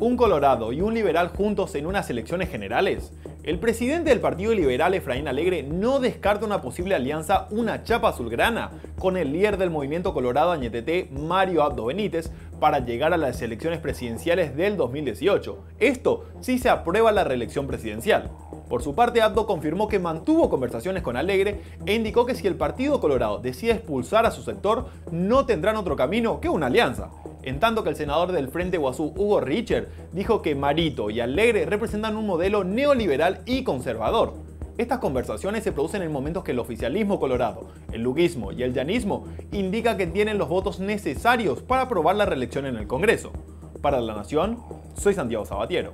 un colorado y un liberal juntos en unas elecciones generales? El presidente del Partido Liberal, Efraín Alegre, no descarta una posible alianza, una chapa azulgrana, con el líder del movimiento colorado Añetete, Mario Abdo Benítez, para llegar a las elecciones presidenciales del 2018. Esto si se aprueba la reelección presidencial. Por su parte, Abdo confirmó que mantuvo conversaciones con Alegre e indicó que si el Partido Colorado decide expulsar a su sector, no tendrán otro camino que una alianza en tanto que el senador del Frente Guazú, Hugo Richard, dijo que Marito y Alegre representan un modelo neoliberal y conservador. Estas conversaciones se producen en momentos que el oficialismo colorado, el luguismo y el llanismo indican que tienen los votos necesarios para aprobar la reelección en el Congreso. Para la Nación, soy Santiago Sabatiero.